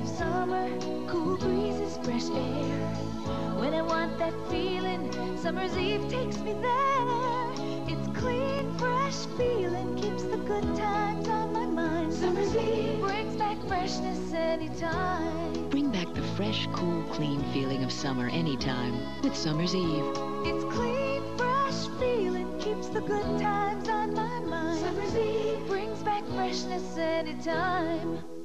of summer, cool breezes, fresh air. When I want that feeling, summer's eve takes me there. It's clean, fresh feeling, keeps the good times on my mind. Summer's eve brings back freshness anytime. Bring back the fresh, cool, clean feeling of summer anytime with Summer's Eve. It's clean, fresh feeling, keeps the good times on my mind. Summer's eve brings back freshness anytime.